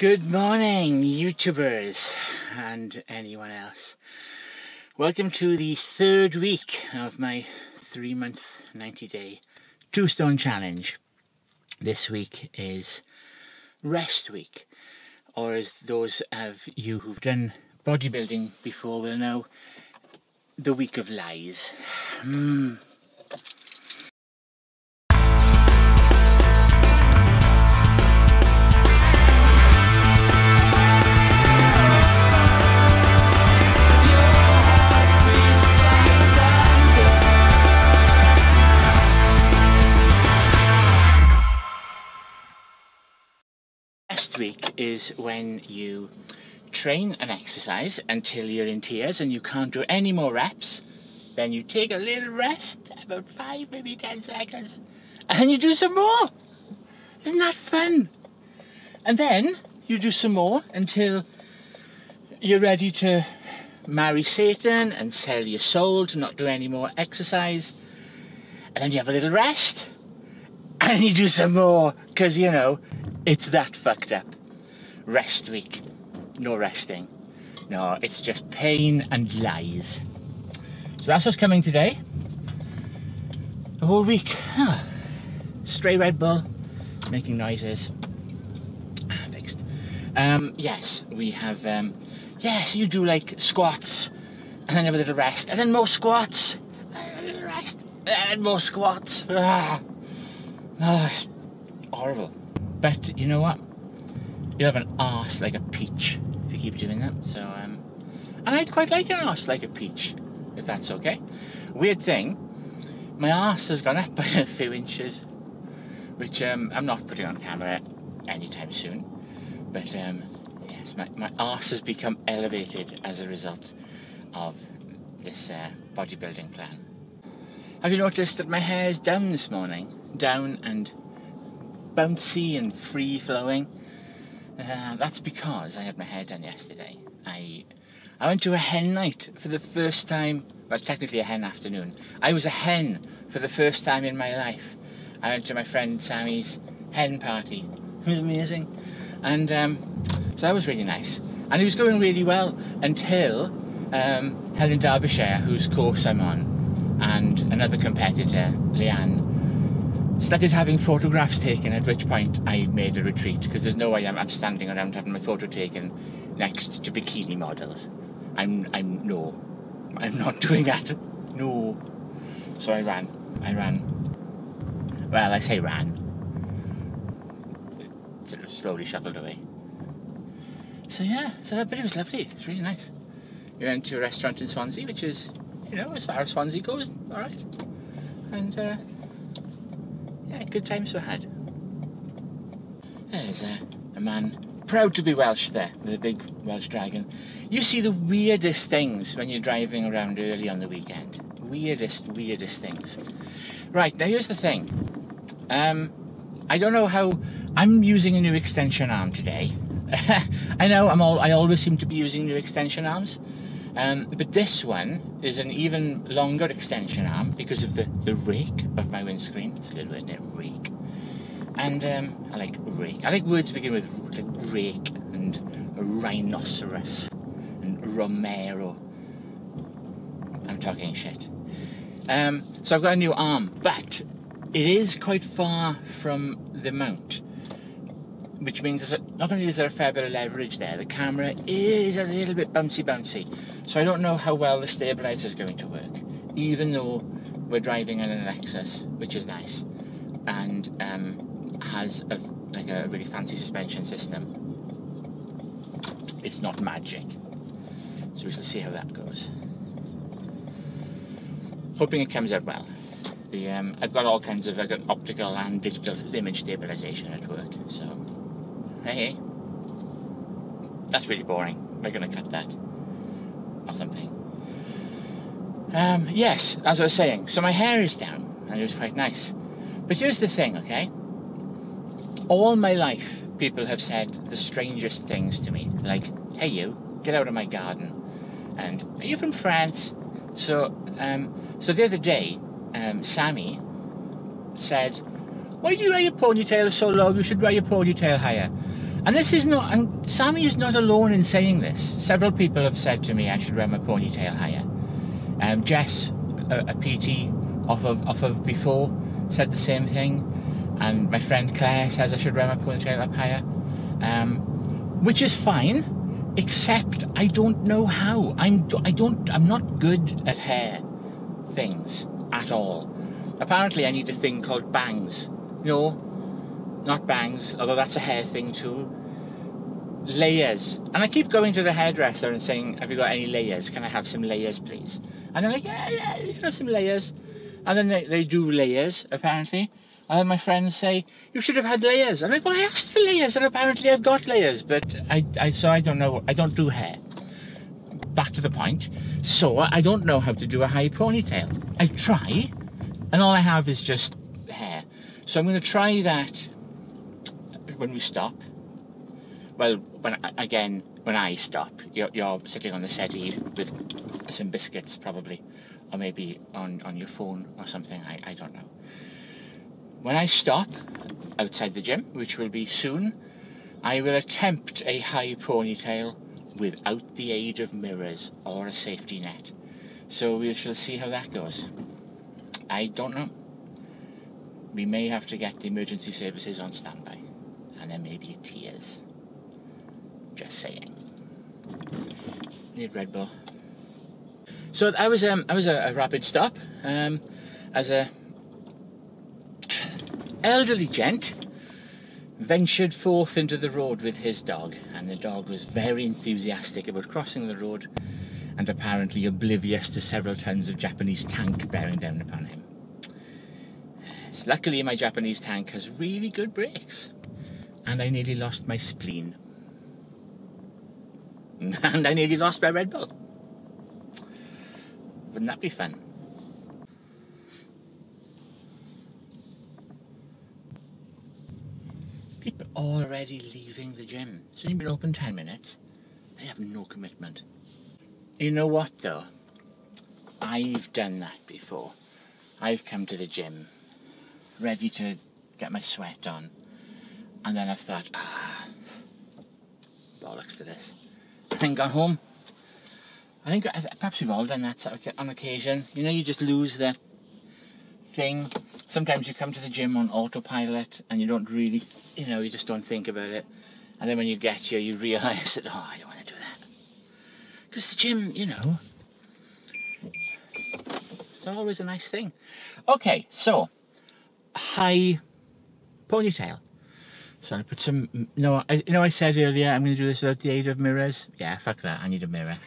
Good morning, YouTubers and anyone else. Welcome to the third week of my three month, 90 day two stone challenge. This week is rest week, or as those of you who've done bodybuilding before will know, the week of lies. Mm. Week is when you train and exercise until you're in tears and you can't do any more reps. Then you take a little rest, about five, maybe ten seconds, and you do some more. Isn't that fun? And then you do some more until you're ready to marry Satan and sell your soul to not do any more exercise. And then you have a little rest. And you do some more, because you know, it's that fucked up. Rest week. No resting. No, it's just pain and lies. So that's what's coming today. The whole week. Ah, stray Red Bull, making noises. Ah, Fixed. Um, yes, we have. Um, yes, you do like squats, and then a little rest, and then more squats, and a little rest, and more squats. Ah, ah horrible. But you know what? You'll have an arse like a peach if you keep doing that. So, um, and I'd quite like an arse like a peach, if that's okay. Weird thing, my arse has gone up by a few inches, which um, I'm not putting on camera anytime soon. But um, yes, my, my arse has become elevated as a result of this uh, bodybuilding plan. Have you noticed that my hair is down this morning? Down and bouncy and free flowing. Uh, that's because I had my hair done yesterday. I I went to a hen night for the first time. Well, technically a hen afternoon. I was a hen for the first time in my life. I went to my friend Sammy's hen party. It was amazing, and um, so that was really nice. And it was going really well until um, Helen Derbyshire, whose course I'm on, and another competitor, Leanne, started having photographs taken, at which point I made a retreat because there's no way I'm, I'm, standing around having my photo taken next to bikini models. I'm, I'm, no, I'm not doing that. No. So I ran. I ran. Well, I say ran. Sort of slowly shuffled away. So yeah, so but it was lovely. It was really nice. We went to a restaurant in Swansea, which is, you know, as far as Swansea goes, all right. And uh, good times were had. There's a, a man proud to be Welsh there, with a big Welsh dragon. You see the weirdest things when you're driving around early on the weekend. Weirdest, weirdest things. Right, now here's the thing. Um, I don't know how... I'm using a new extension arm today. I know I'm all, I always seem to be using new extension arms. Um, but this one is an even longer extension arm because of the, the rake of my windscreen. It's a good word, isn't it? Rake. And um, I like rake. I like words begin with rake and rhinoceros and Romero. I'm talking shit. Um, so I've got a new arm, but it is quite far from the mount which means that not only is there a fair bit of leverage there, the camera is a little bit bouncy bouncy. So I don't know how well the stabilizer is going to work, even though we're driving in an Lexus, which is nice, and um, has a, like a really fancy suspension system. It's not magic, so we shall see how that goes. Hoping it comes out well. The, um, I've got all kinds of I've got optical and digital image stabilization at work, so hey, that's really boring. We're going to cut that or something. Um, yes, as I was saying, so my hair is down and it was quite nice. But here's the thing, okay? All my life, people have said the strangest things to me, like, hey, you, get out of my garden. And are you from France? So, um, so the other day, um, Sammy said, why do you wear your ponytail so low? You should wear your ponytail higher. And this is not, and Sammy is not alone in saying this. Several people have said to me I should wear my ponytail higher. Um, Jess, a, a PT off of off of before, said the same thing, and my friend Claire says I should wear my ponytail up higher, um, which is fine, except I don't know how. I'm I don't I'm not good at hair things at all. Apparently, I need a thing called bangs. No, not bangs, although that's a hair thing too. Layers. And I keep going to the hairdresser and saying, Have you got any layers? Can I have some layers, please? And they're like, Yeah, yeah, you can have some layers. And then they, they do layers, apparently. And then my friends say, You should have had layers. I'm like, Well, I asked for layers, and apparently I've got layers. But I, I so I don't know. I don't do hair. Back to the point. So I don't know how to do a high ponytail. I try, and all I have is just hair. So I'm going to try that when we stop. Well, when again, when I stop, you're, you're sitting on the settee with some biscuits, probably, or maybe on, on your phone or something. I, I don't know. When I stop outside the gym, which will be soon, I will attempt a high ponytail without the aid of mirrors or a safety net. So we shall see how that goes. I don't know. We may have to get the emergency services on standby, and there may be tears. Just saying. Need Red Bull. So I was um, I was a, a rapid stop um, as a elderly gent ventured forth into the road with his dog, and the dog was very enthusiastic about crossing the road and apparently oblivious to several tons of Japanese tank bearing down upon him. Luckily, my Japanese tank has really good brakes, and I nearly lost my spleen. And I nearly lost my Red Bull. Wouldn't that be fun? People already leaving the gym. It's only been open 10 minutes. They have no commitment. You know what though? I've done that before. I've come to the gym ready to get my sweat on. And then I've thought, ah, bollocks to this. And then gone home. I think perhaps we've all done that on occasion. You know, you just lose that thing. Sometimes you come to the gym on autopilot and you don't really, you know, you just don't think about it. And then when you get here, you realise that, oh, I don't want to do that. Because the gym, you know, it's always a nice thing. Okay, so, high ponytail. So I put some, um, no, I, you know I said earlier I'm going to do this without the aid of mirrors? Yeah, fuck that, I need a mirror.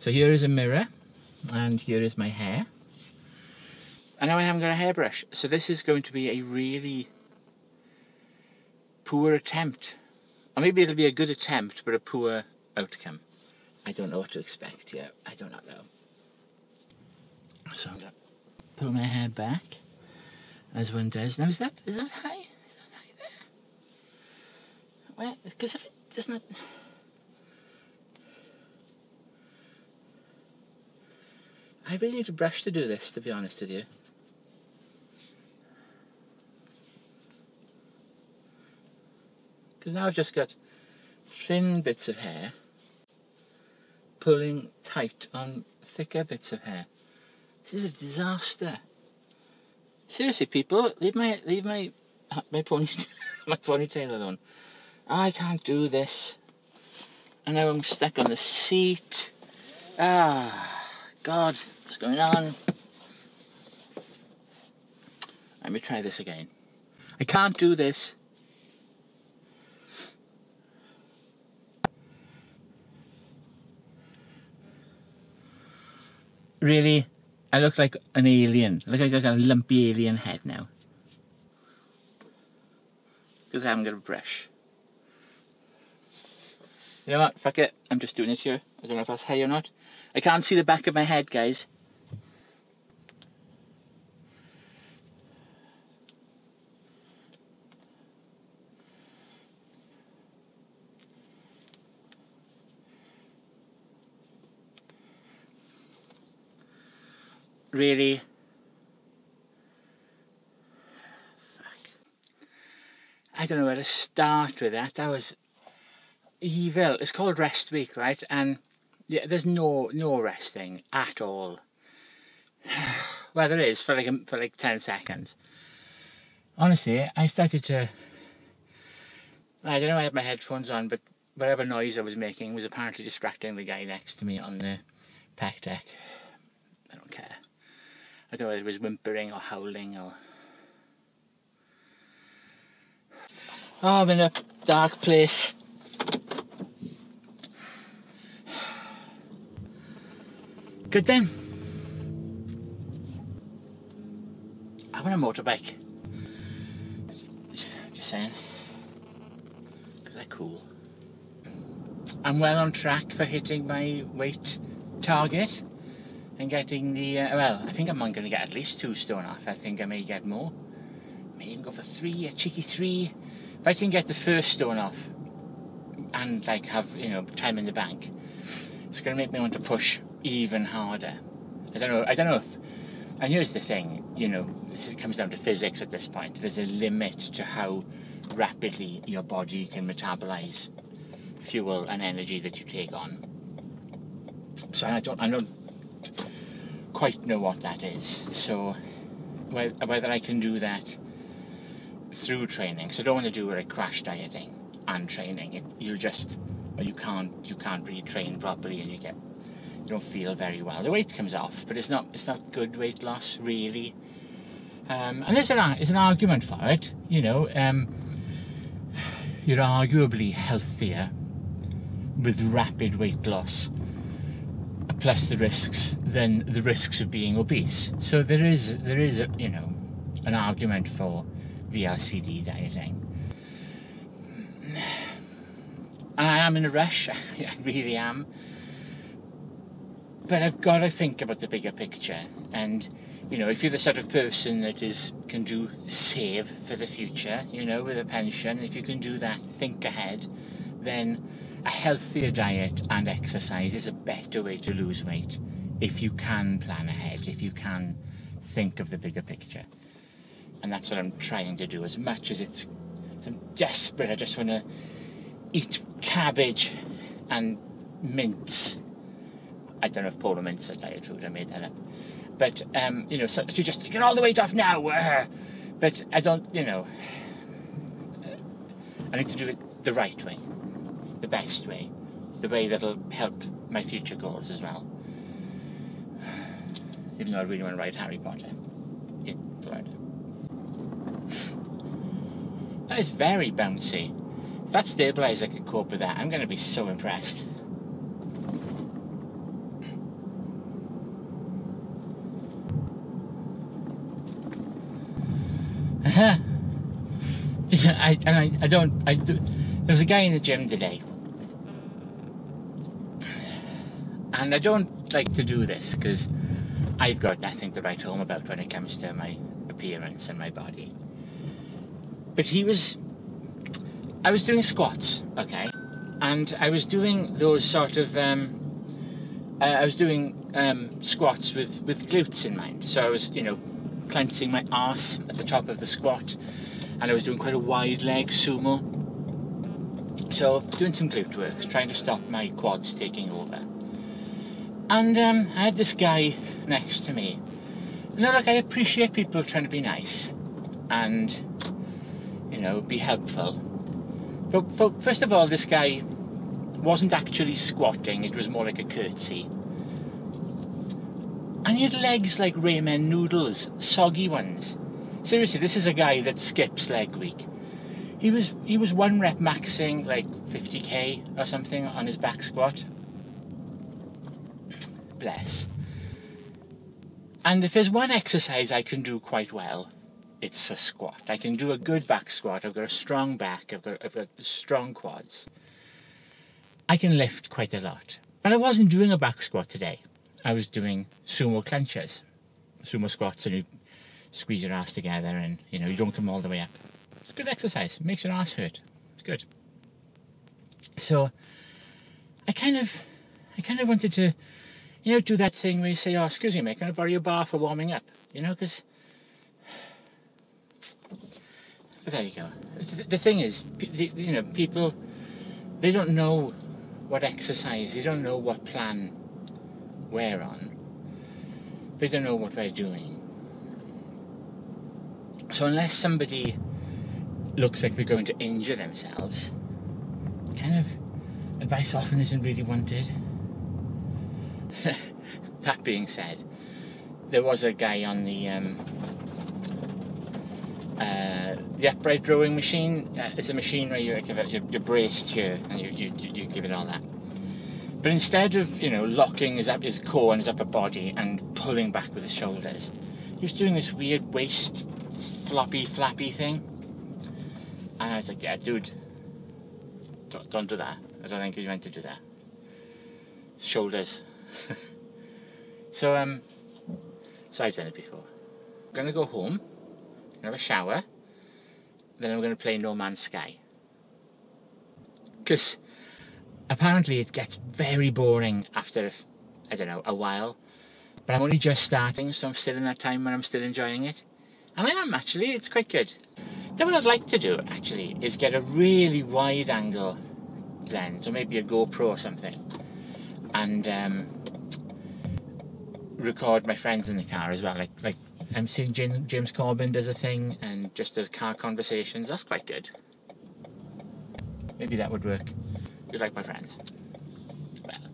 So here is a mirror, and here is my hair. And now I haven't got a hairbrush, so this is going to be a really poor attempt. Or maybe it'll be a good attempt, but a poor outcome. I don't know what to expect yet. I do not know. So I'm going to pull my hair back, as one does. Now is that, is that high? Because if it doesn't... I really need a brush to do this, to be honest with you. Because now I've just got thin bits of hair pulling tight on thicker bits of hair. This is a disaster. Seriously, people, leave my leave my my ponytail my ponytail alone. I can't do this. And now I'm stuck on the seat. Ah, God. What's going on? Let me try this again. I can't do this. Really? I look like an alien. I look like I got a lumpy alien head now. Because I haven't got a brush. You know what? Fuck it. I'm just doing it here. I don't know if that's hay or not. I can't see the back of my head, guys. really fuck I don't know where to start with that that was evil. It's called rest week, right? And yeah, there's no no resting at all. well, there is for like for like ten seconds. Honestly, I started to. I don't know. I had my headphones on, but whatever noise I was making was apparently distracting the guy next to me on the pec deck. I don't care. I don't know whether it was whimpering or howling or. Oh, I'm in a dark place. Good then. I want a motorbike. Just saying. Because they're cool. I'm well on track for hitting my weight target and getting the, uh, well, I think I'm going to get at least two stone off. I think I may get more. May even go for three, a cheeky three. If I can get the first stone off and like have, you know, time in the bank, it's going to make me want to push even harder. I don't know. I don't know if. And here's the thing. You know, this it comes down to physics at this point. There's a limit to how rapidly your body can metabolize fuel and energy that you take on. So I don't. I don't quite know what that is. So whether I can do that through training. So I don't want to do like crash dieting and training. It, you'll just you can't you can't really train properly and you get don't feel very well. The weight comes off, but it's not it's not good weight loss really. Um, and there's an there's an argument for it. You know, um, you're arguably healthier with rapid weight loss, plus the risks than the risks of being obese. So there is there is a, you know an argument for VLCD dieting. And I am in a rush. I really am but I've got to think about the bigger picture. And you know, if you're the sort of person that is can do save for the future, you know, with a pension, if you can do that, think ahead, then a healthier diet and exercise is a better way to lose weight if you can plan ahead, if you can think of the bigger picture. And that's what I'm trying to do as much as it's I'm desperate. I just want to eat cabbage and mince I don't know if Polar Mint's a diet food, I made that up. But, um, you know, so to just get all the weight off now. Uh, but I don't, you know, I need to do it the right way, the best way, the way that'll help my future goals as well. Even though I really want to write Harry Potter in Florida. That is very bouncy. If that stabilizer could cope with that, I'm going to be so impressed. I, and I, I don't, I do, there was a guy in the gym today, and I don't like to do this because I've got nothing to write home about when it comes to my appearance and my body. But he was, I was doing squats, okay, and I was doing those sort of, um, uh, I was doing um, squats with with glutes in mind. So I was, you know, clenching my arse at the top of the squat and I was doing quite a wide leg sumo. So doing some glute work, trying to stop my quads taking over. And um, I had this guy next to me. You know, like I appreciate people trying to be nice and, you know, be helpful. But for, first of all, this guy wasn't actually squatting, it was more like a curtsy. And he had legs like ramen noodles, soggy ones. Seriously, this is a guy that skips leg week. He was he was one rep maxing like 50k or something on his back squat. Bless. And if there's one exercise I can do quite well, it's a squat. I can do a good back squat. I've got a strong back. I've got, I've got strong quads. I can lift quite a lot. But I wasn't doing a back squat today. I was doing sumo clenches, sumo squats, and you squeeze your ass together, and you know you don't come all the way up. It's good exercise. It makes your ass hurt. It's good. So I kind of, I kind of wanted to, you know, do that thing where you say, "Oh, excuse me, mate, can I borrow your bar for warming up?" You know, because. But there you go. The thing is, you know, people they don't know what exercise, they don't know what plan we're on, they don't know what we're doing. So unless somebody looks like they're going to injure themselves, kind of advice often isn't really wanted. that being said, there was a guy on the um, uh, the upright rowing machine. Uh, it's a machine where you give it, you're, you're braced here and you, you, you give it all that. But instead of you know locking his up his core and his upper body and pulling back with his shoulders, he was doing this weird waist floppy flappy thing. And I was like, yeah, dude, don't, don't do that. I don't think you're meant to do that. Shoulders. so um, so I've done it before. I'm gonna go home, gonna have a shower, then I'm gonna play No Man's Sky. Because apparently it gets very boring after, I don't know, a while. But I'm only just starting, so I'm still in that time when I'm still enjoying it. And I am actually, it's quite good. Then what I'd like to do actually is get a really wide angle lens or maybe a GoPro or something and um, record my friends in the car as well. Like like I'm seeing James Corden does a thing and just does car conversations. That's quite good. Maybe that would work. You like my friends? Well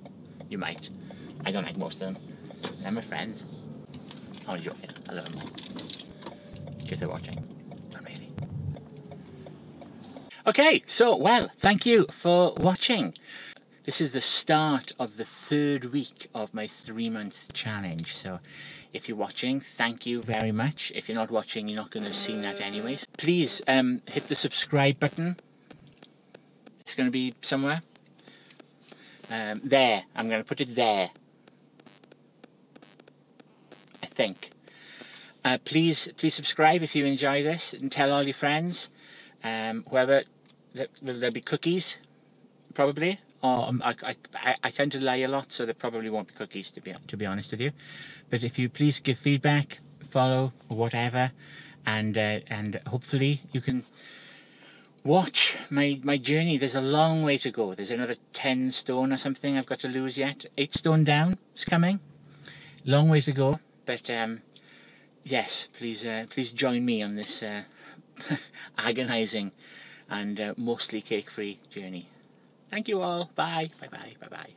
you might. I don't like most of them. They're my friends. I'm joking I love them all because they're watching Okay, so, well, thank you for watching. This is the start of the third week of my three month challenge. So, if you're watching, thank you very much. If you're not watching, you're not going to have seen that anyways. Please um, hit the subscribe button. It's going to be somewhere. Um, there. I'm going to put it there. I think. Uh, please, please subscribe if you enjoy this and tell all your friends. Um, whoever, will there be cookies? Probably. Or um, I, I, I tend to lie a lot, so there probably won't be cookies to be to be honest with you. But if you please give feedback, follow, whatever, and uh, and hopefully you can watch my my journey. There's a long way to go. There's another ten stone or something I've got to lose yet. Eight stone down is coming. Long way to go, but um, yes, please uh, please join me on this. Uh, agonizing and uh, mostly cake free journey. Thank you all. Bye. Bye bye. Bye bye.